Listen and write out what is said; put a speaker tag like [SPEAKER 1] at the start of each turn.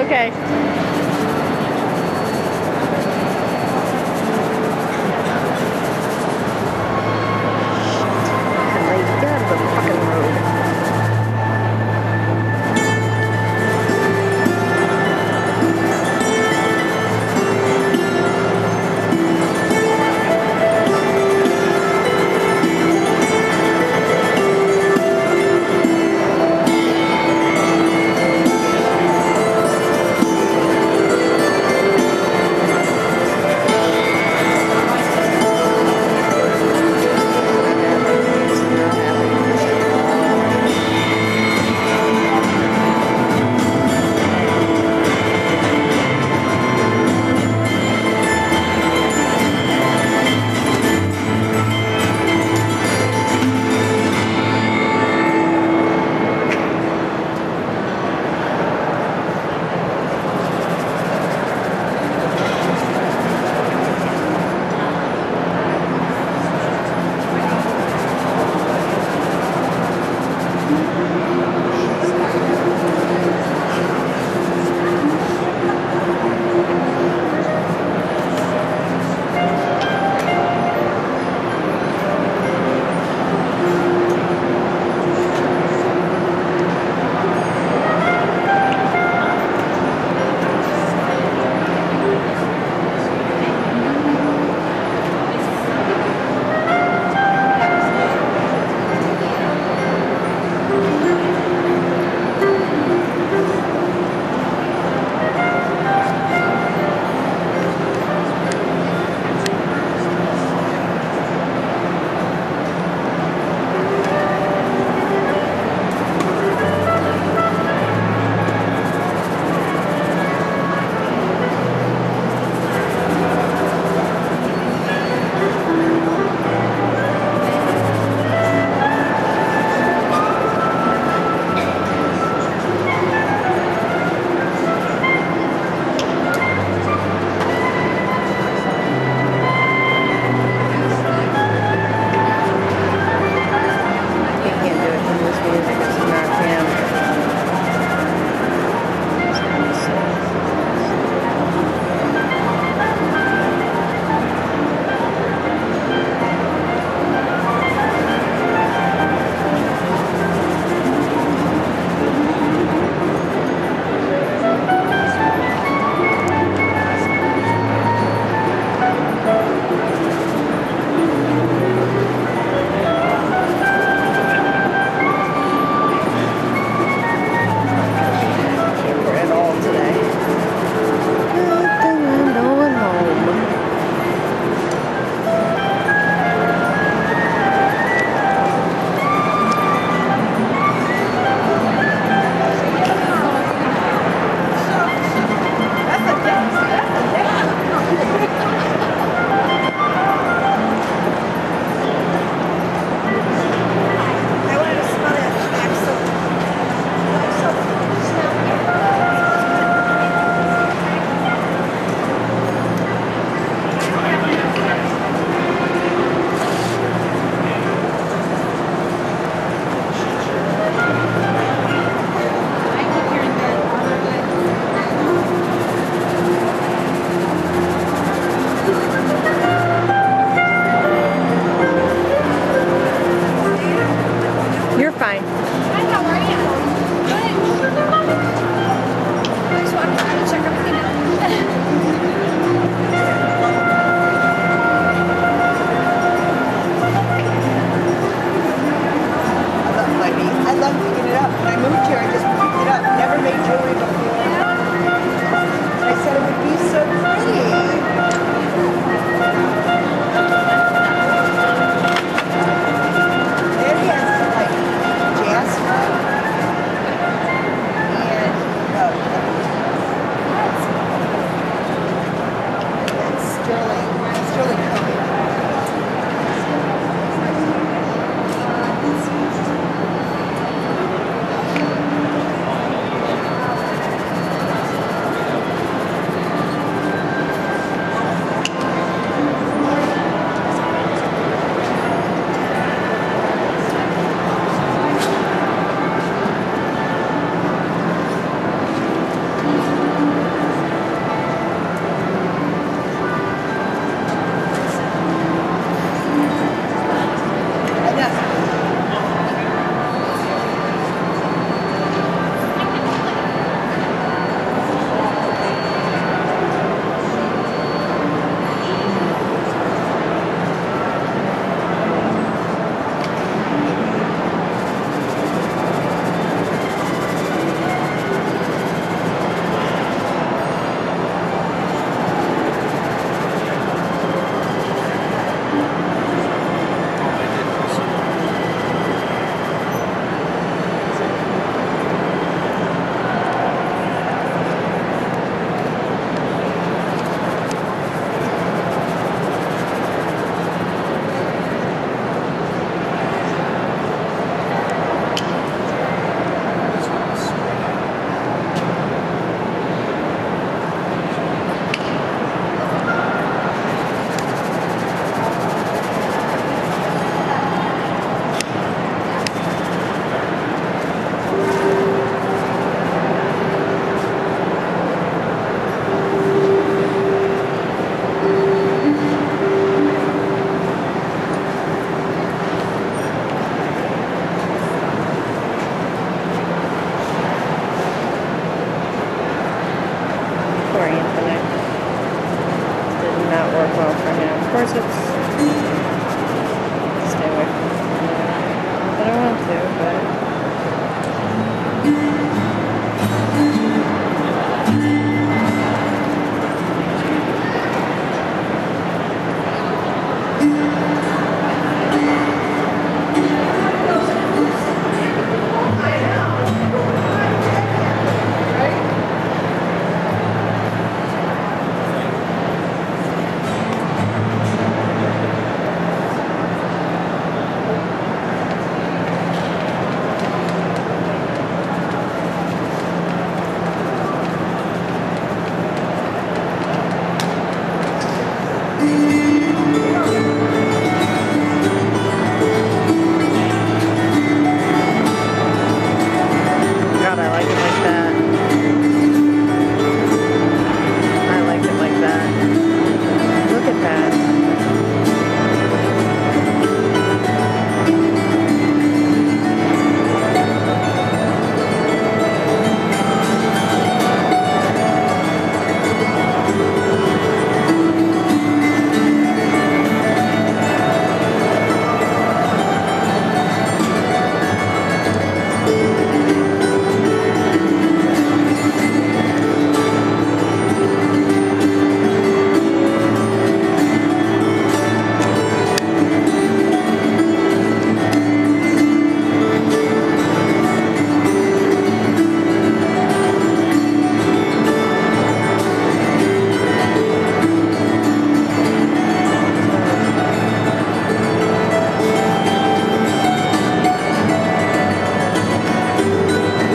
[SPEAKER 1] okay.